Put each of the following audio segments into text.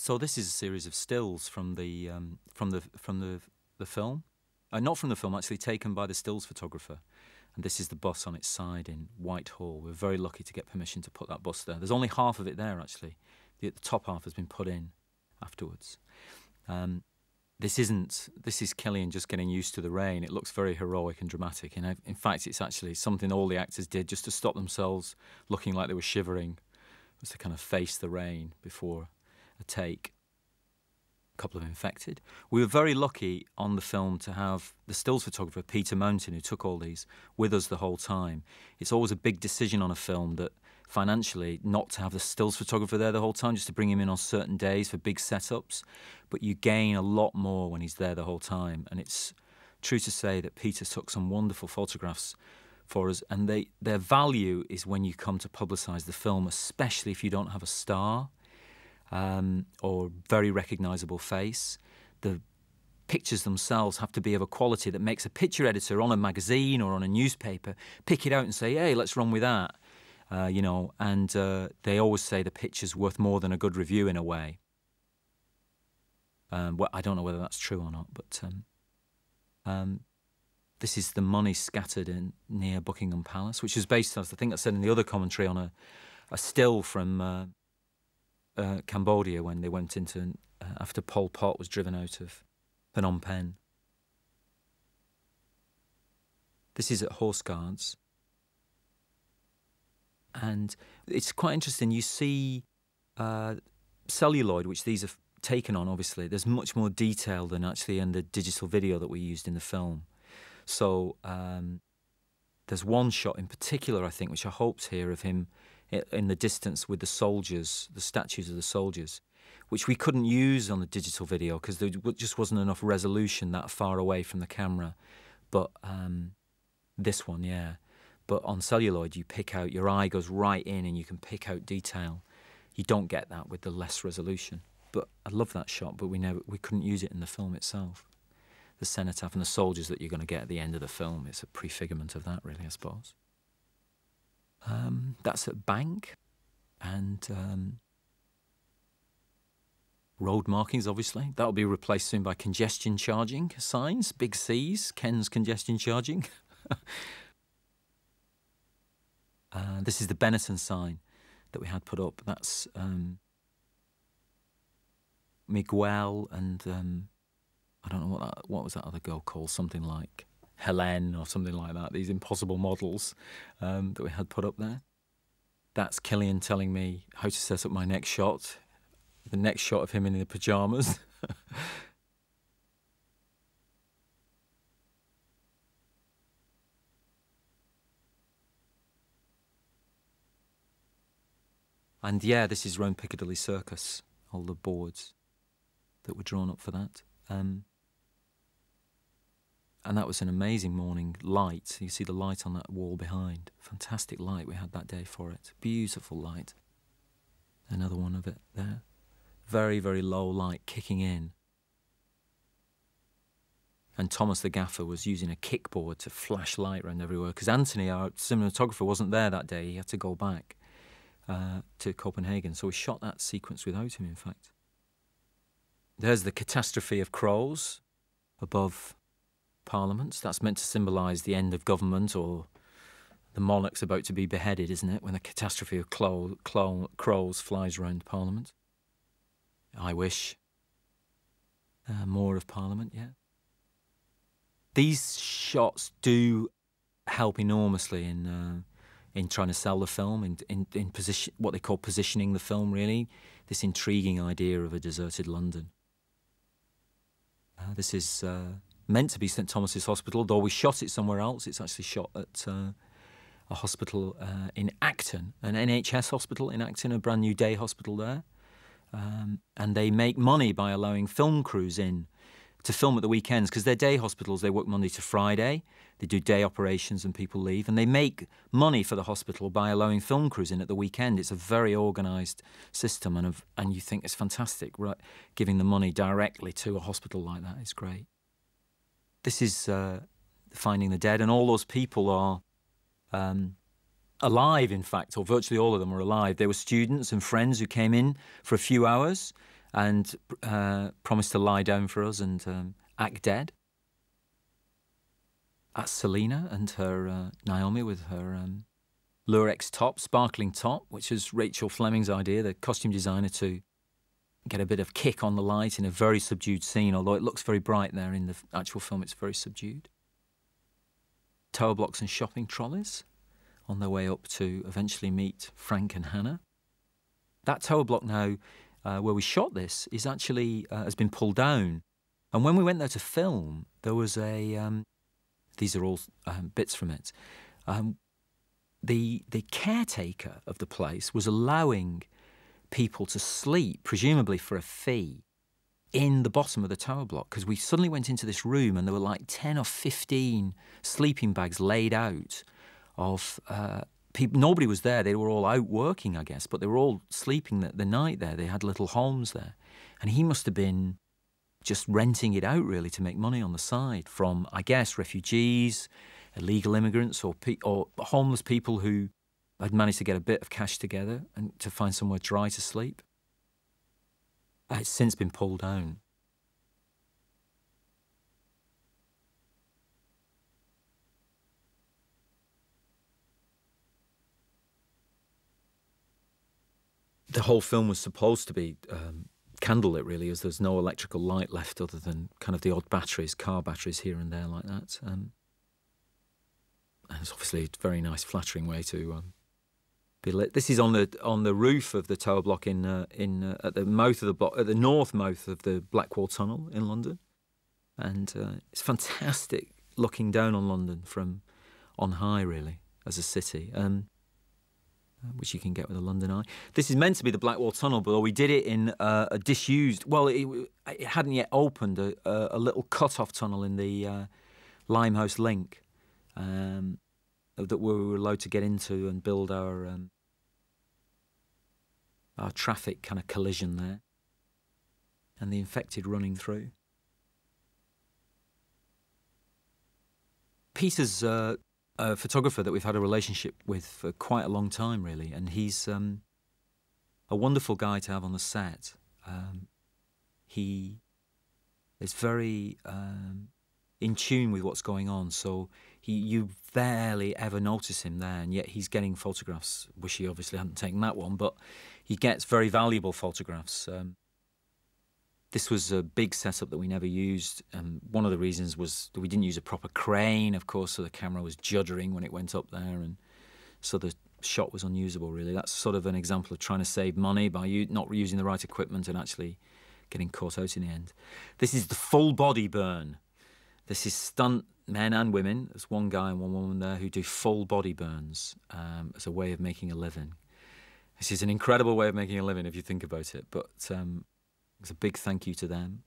So this is a series of stills from the um, from the from the the film, uh, not from the film actually, taken by the stills photographer. And this is the bus on its side in Whitehall. We're very lucky to get permission to put that bus there. There's only half of it there actually. The, the top half has been put in afterwards. Um, this isn't. This is Cillian just getting used to the rain. It looks very heroic and dramatic, and in fact, it's actually something all the actors did just to stop themselves looking like they were shivering, was to kind of face the rain before take. A couple of infected. We were very lucky on the film to have the stills photographer Peter Mountain, who took all these, with us the whole time. It's always a big decision on a film that financially not to have the stills photographer there the whole time, just to bring him in on certain days for big setups. But you gain a lot more when he's there the whole time. And it's true to say that Peter took some wonderful photographs for us, and they, their value is when you come to publicise the film, especially if you don't have a star um, or very recognisable face. The pictures themselves have to be of a quality that makes a picture editor on a magazine or on a newspaper pick it out and say, hey, let's run with that. Uh, you know, and uh, they always say the picture's worth more than a good review in a way. Um, well, I don't know whether that's true or not, but um, um, this is the money scattered in near Buckingham Palace, which is based, as I think I said in the other commentary, on a, a still from uh, uh, Cambodia when they went into uh, after Pol Pot was driven out of Phnom Penh. This is at Horse Guards. And it's quite interesting. You see uh, celluloid, which these are taken on, obviously. There's much more detail than actually in the digital video that we used in the film. So um, there's one shot in particular, I think, which I hoped here of him in the distance with the soldiers, the statues of the soldiers, which we couldn't use on the digital video because there just wasn't enough resolution that far away from the camera. But um, this one, yeah. But on celluloid, you pick out, your eye goes right in and you can pick out detail. You don't get that with the less resolution. But I love that shot, but we never, we couldn't use it in the film itself. The cenotaph and the soldiers that you're going to get at the end of the film, it's a prefigurement of that, really, I suppose. Um, that's at Bank. And um, road markings, obviously. That'll be replaced soon by congestion charging signs, big C's, Ken's congestion charging. Uh, this is the Benetton sign that we had put up. That's um, Miguel and um, I don't know what that, what was that other girl called? Something like Helen or something like that. These impossible models um, that we had put up there. That's Cillian telling me how to set up my next shot. The next shot of him in the pajamas. And yeah, this is Rome Piccadilly Circus, all the boards that were drawn up for that. Um, and that was an amazing morning light. You see the light on that wall behind. Fantastic light we had that day for it. Beautiful light. Another one of it there. Very, very low light kicking in. And Thomas the gaffer was using a kickboard to flash light around everywhere because Anthony, our cinematographer, wasn't there that day. He had to go back uh, to Copenhagen. So we shot that sequence without him, in fact. There's the catastrophe of crows above Parliament. That's meant to symbolise the end of government or the monarch's about to be beheaded, isn't it? When the catastrophe of clo- clo- crows flies around Parliament. I wish. Uh, more of Parliament, yeah. These shots do help enormously in uh, in trying to sell the film, in, in, in position, what they call positioning the film, really. This intriguing idea of a deserted London. Uh, this is uh, meant to be St Thomas's Hospital, though we shot it somewhere else. It's actually shot at uh, a hospital uh, in Acton, an NHS hospital in Acton, a brand new day hospital there. Um, and they make money by allowing film crews in to film at the weekends because they're day hospitals. They work Monday to Friday. They do day operations and people leave. And they make money for the hospital by allowing film crews in at the weekend. It's a very organised system, and, and you think it's fantastic, right? Giving the money directly to a hospital like that is great. This is uh, Finding the Dead, and all those people are um, alive, in fact, or virtually all of them are alive. They were students and friends who came in for a few hours and uh, promised to lie down for us and um, act dead. That's Selena and her uh, Naomie with her um, Lurex top, sparkling top, which is Rachel Fleming's idea, the costume designer, to get a bit of kick on the light in a very subdued scene, although it looks very bright there in the actual film, it's very subdued. Tower blocks and shopping trolleys on their way up to eventually meet Frank and Hannah. That tower block now, uh, where we shot this, is actually uh, has been pulled down. And when we went there to film, there was a. Um, these are all um, bits from it. Um, the the caretaker of the place was allowing people to sleep, presumably for a fee, in the bottom of the tower block because we suddenly went into this room and there were like 10 or 15 sleeping bags laid out of uh, people. Nobody was there. They were all out working, I guess, but they were all sleeping the, the night there. They had little homes there. And he must have been just renting it out really to make money on the side from, I guess, refugees, illegal immigrants, or, pe- or homeless people who had managed to get a bit of cash together and to find somewhere dry to sleep. It's since been pulled down. The whole film was supposed to be um, candlelit, really, as there's no electrical light left other than kind of the odd batteries, car batteries here and there, like that. Um, and it's obviously a very nice, flattering way to um, This is on the on the roof of the tower block in uh, in uh, at the mouth of the block at the north mouth of the Blackwall Tunnel in London, and uh, it's fantastic looking down on London from on high, really, as a city. Um, uh, which you can get with a London Eye. This is meant to be the Blackwall Tunnel, but we did it in uh, a disused. Well, it, it, hadn't yet opened a, a, a little cut-off tunnel in the uh, Limehouse Link. Um, that we were allowed to get into and build our um, our traffic kind of collision there, and the infected running through. Peter's uh, a photographer that we've had a relationship with for quite a long time, really, and he's um, a wonderful guy to have on the set. Um, he is very um, in tune with what's going on, so he, you barely ever notice him there, and yet he's getting photographs. Wish he obviously hadn't taken that one, but he gets very valuable photographs. Um, this was a big setup that we never used. And one of the reasons was that we didn't use a proper crane, of course, so the camera was juddering when it went up there, and so the shot was unusable. Really, that's sort of an example of trying to save money by not using the right equipment and actually getting caught out in the end. This is the full body burn. This is stunt men and women. There's one guy and one woman there who do full body burns um, as a way of making a living. This is an incredible way of making a living if you think about it, but um, it's a big thank you to them.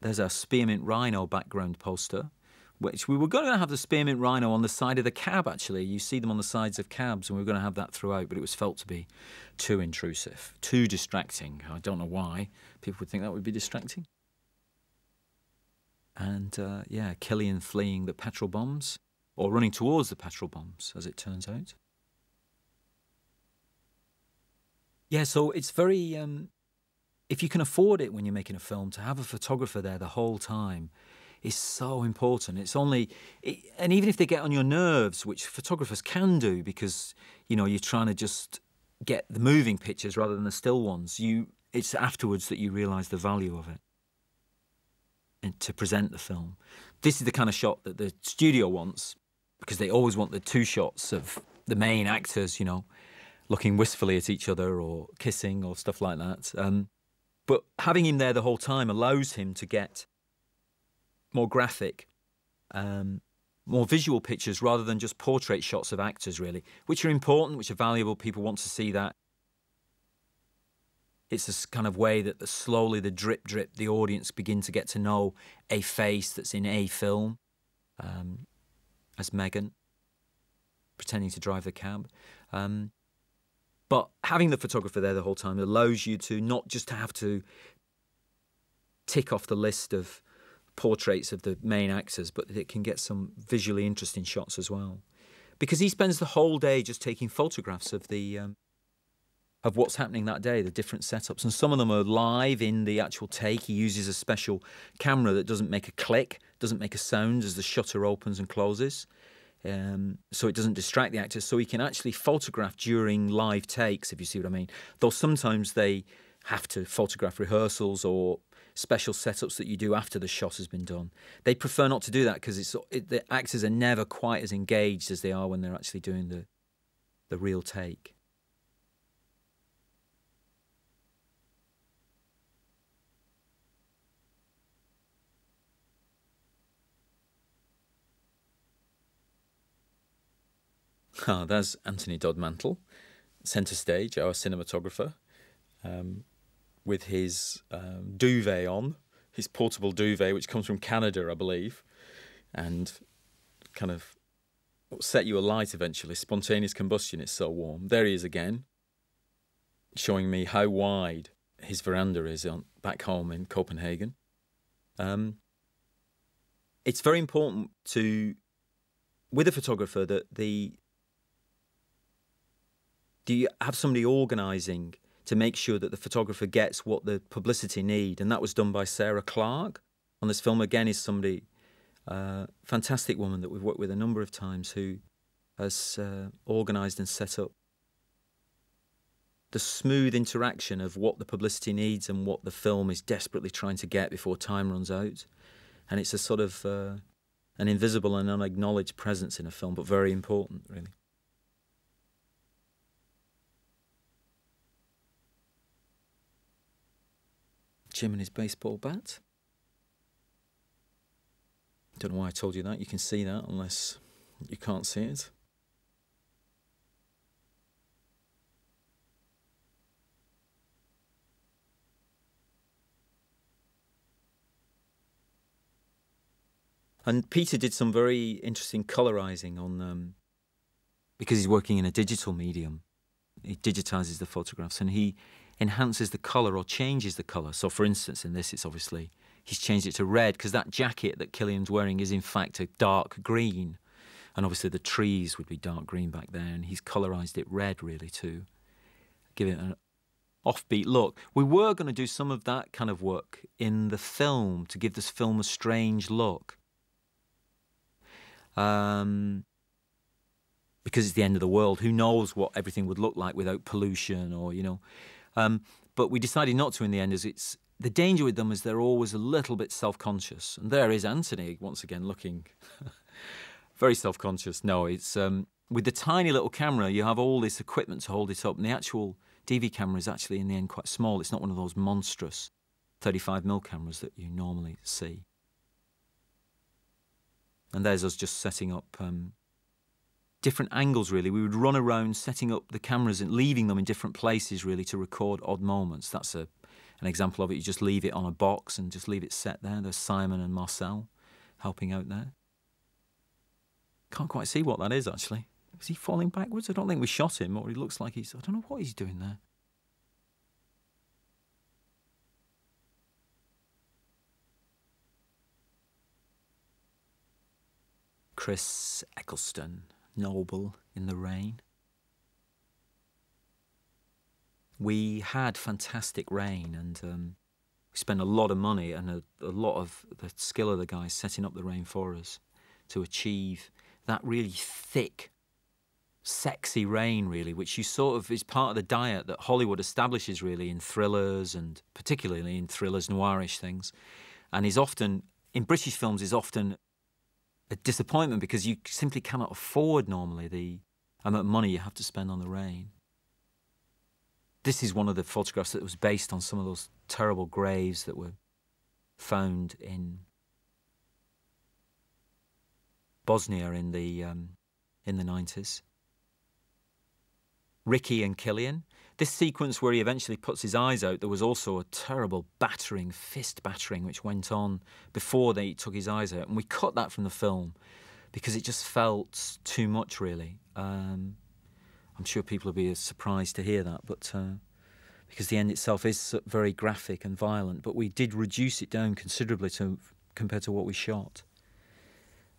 There's a spearmint rhino background poster, which we were going to have the spearmint rhino on the side of the cab, actually. You see them on the sides of cabs, and we were going to have that throughout, but it was felt to be too intrusive, too distracting. I don't know why people would think that would be distracting. And uh, yeah, Cillian fleeing the petrol bombs, or running towards the petrol bombs, as it turns out. Yeah, so it's very. Um, if you can afford it when you're making a film, to have a photographer there the whole time is so important. It's only, it, and even if they get on your nerves, which photographers can do because you know you're trying to just get the moving pictures rather than the still ones. You, it's afterwards that you realise the value of it to present the film. This is the kind of shot that the studio wants because they always want the two shots of the main actors, you know, looking wistfully at each other or kissing or stuff like that. Um, but having him there the whole time allows him to get more graphic, um, more visual pictures rather than just portrait shots of actors, really, which are important, which are valuable. People want to see that it's this kind of way that the, slowly the drip drip the audience begin to get to know a face that's in a film um, as Megan pretending to drive the cab. Um, but having the photographer there the whole time allows you to not just have to tick off the list of portraits of the main actors but it can get some visually interesting shots as well. Because he spends the whole day just taking photographs of the um, of what's happening that day, the different setups. And some of them are live in the actual take. He uses a special camera that doesn't make a click, doesn't make a sound as the shutter opens and closes. Um, so it doesn't distract the actors. So he can actually photograph during live takes, if you see what I mean. Though sometimes they have to photograph rehearsals or special setups that you do after the shot has been done. They prefer not to do that because it, the actors are never quite as engaged as they are when they're actually doing the the real take. Ah, there's Anthony Dod Mantle, centre stage, our cinematographer, um, with his um, duvet on, his portable duvet, which comes from Canada, I believe, and kind of set you alight eventually. Spontaneous combustion, it's so warm. There he is again, showing me how wide his veranda is on, back home in Copenhagen. Um, it's very important to, with a photographer, that the do you have somebody organising to make sure that the photographer gets what the publicity need? And that was done by Sarah Clark. On this film, again, is somebody, uh, fantastic woman that we've worked with a number of times who has uh, organised and set up the smooth interaction of what the publicity needs and what the film is desperately trying to get before time runs out. And it's a sort of uh, an invisible and unacknowledged presence in a film, but very important, really. Jim and his baseball bat. Don't know why I told you that. You can see that unless you can't see it. And Peter did some very interesting colorizing on, um, because he's working in a digital medium. He digitizes the photographs and he enhances the colour or changes the colour. So, for instance, in this, it's obviously he's changed it to red because that jacket that Cillian's wearing is in fact a dark green. And obviously, the trees would be dark green back there, and he's colorized it red really to give it an offbeat look. We were going to do some of that kind of work in the film to give this film a strange look. Um, because it's the end of the world. Who knows what everything would look like without pollution or, you know. Um, but we decided not to in the end, as it's the danger with them is they're always a little bit self conscious. And there is Anthony once again looking very self conscious. No, it's um, with the tiny little camera, you have all this equipment to hold it up, and the actual DV camera is actually in the end quite small. It's not one of those monstrous 35mm cameras that you normally see. And there's us just setting up um, different angles really. We would run around setting up the cameras and leaving them in different places really to record odd moments. That's a, an example of it. You just leave it on a box and just leave it set there. There's Simon and Marcel helping out there. Can't quite see what that is actually. Is he falling backwards? I don't think we shot him, or he looks like he's. I don't know what he's doing there. Chris Eccleston noble in the rain. We had fantastic rain and um, we spent a lot of money and a, a lot of the skill of the guys setting up the rain for us to achieve that really thick, sexy rain, really, which you sort of is part of the diet that Hollywood establishes, really, in thrillers and particularly in thrillers, noirish things. And is often, in British films, is often a disappointment because you simply cannot afford normally the amount of money you have to spend on the rain. This is one of the photographs that was based on some of those terrible graves that were found in Bosnia in the um, in the nineties. Ricci and Cillian this sequence where he eventually puts his eyes out, there was also a terrible battering, fist battering, which went on before they took his eyes out. And we cut that from the film because it just felt too much, really. Um, I'm sure people will be surprised to hear that, but uh, because the end itself is very graphic and violent, but we did reduce it down considerably to compared to what we shot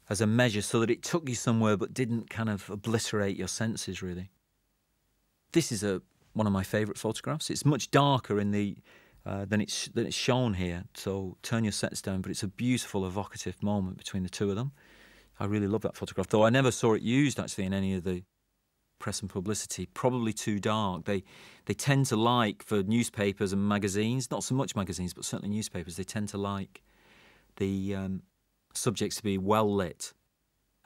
as a measure so that it took you somewhere but didn't kind of obliterate your senses, really. This is a one of my favourite photographs. It's much darker in the uh, than it's than it's shown here. So turn your sets down, but it's a beautiful, evocative moment between the two of them. I really love that photograph, though I never saw it used actually in any of the press and publicity. Probably too dark. They they tend to like for newspapers and magazines, not so much magazines, but certainly newspapers. They tend to like the um, subjects to be well lit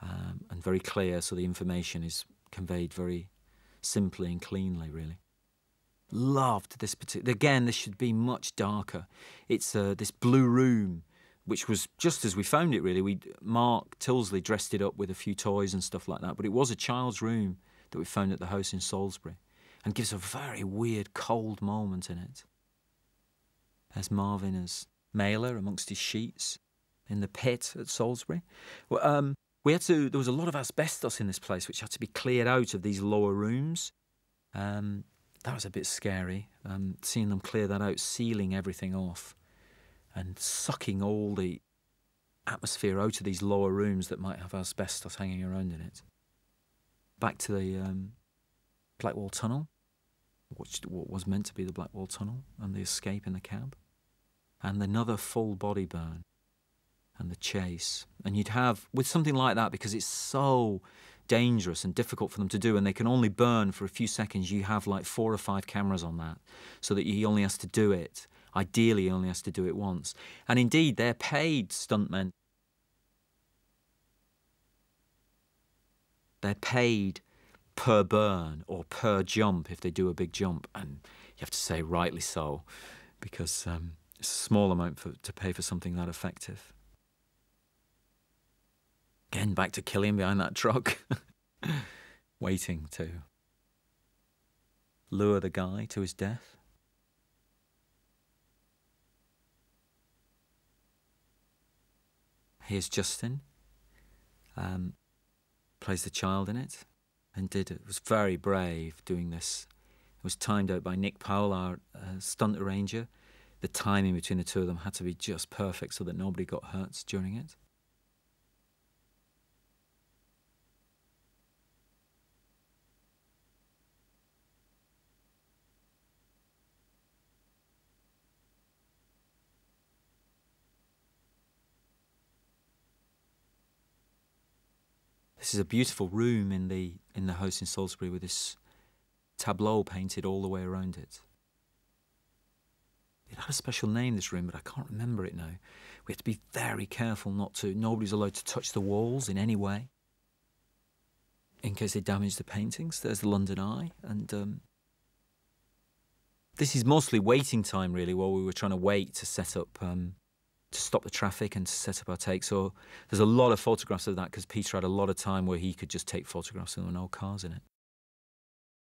um, and very clear, so the information is conveyed very simply and cleanly. Really loved this particular. Again, this should be much darker. It's uh, this blue room which was just as we found it really. We Mark Tildesley dressed it up with a few toys and stuff like that, but it was a child's room that we found at the house in Salisbury, and gives a very weird cold moment in it. There's Marvin as Mailer amongst his sheets in the pit at Salisbury. Well, um, we had to. There was a lot of asbestos in this place, which had to be cleared out of these lower rooms. Um, that was a bit scary. Um, seeing them clear that out, sealing everything off and sucking all the atmosphere out of these lower rooms that might have asbestos hanging around in it. Back to the um, Blackwall Tunnel, which what was meant to be the Blackwall Tunnel, and the escape in the cab, and another full body burn, and the chase. And you'd have, with something like that, because it's so dangerous and difficult for them to do, and they can only burn for a few seconds, you have like four or five cameras on that, so that he only has to do it ideally he only has to do it once. And indeed, they're paid stuntmen. They're paid per burn or per jump if they do a big jump. And you have to say, rightly so, because um, it's a small amount for, to pay for something that effective. Again, back to Cillian behind that truck, waiting to lure the guy to his death. Here's Justin, um, plays the child in it, and did it was very brave doing this. It was timed out by Nick Powell, our uh, stunt arranger. The timing between the two of them had to be just perfect so that nobody got hurt during it. This is a beautiful room in the in the house in Salisbury with this tableau painted all the way around it. It had a special name, this room, but I can't remember it now. We have to be very careful not to. Nobody's allowed to touch the walls in any way, in case they damage the paintings. There's the London Eye, and um, this is mostly waiting time, really, while we were trying to wait to set up um, to stop the traffic and to set up our take. So there's a lot of photographs of that because Peter had a lot of time where he could just take photographs were no cars in it.